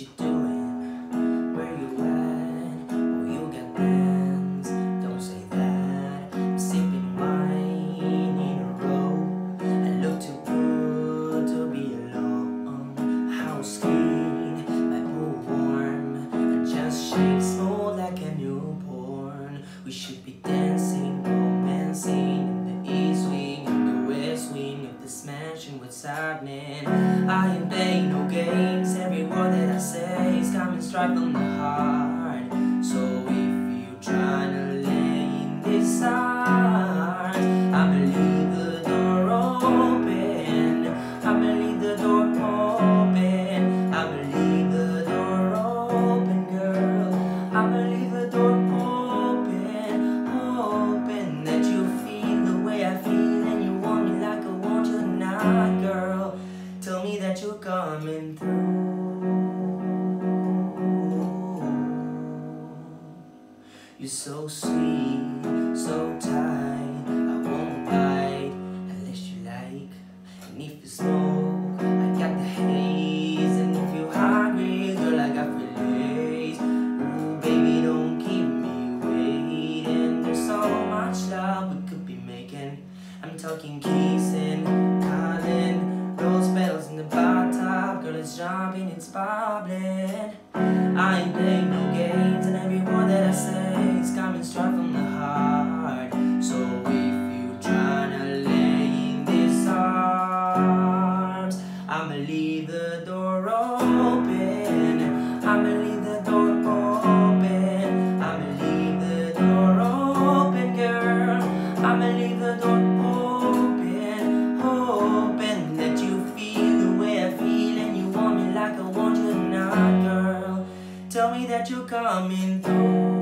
you doing? Where you at? Oh, you got plans? Don't say that. I'm sipping wine in a row. I look too good to be alone. House clean, my pool warm. I just shake smooth like a newborn. We should be dancing, romancing in the east wing the west wing of this mansion. What's happening? I ain't playing no driving You're so sweet, so tight. I won't bite unless you like. And if you smoke, I got the haze. And if you're hungry, girl, I got fillets. Ooh, baby, don't keep me waiting. There's so much love we could be making. I'm talking kissing, calling, rose petals in the bathtub. Girl, it's jumping, it's bubbling. I ain't playing no games, and every word that I say that you're coming through.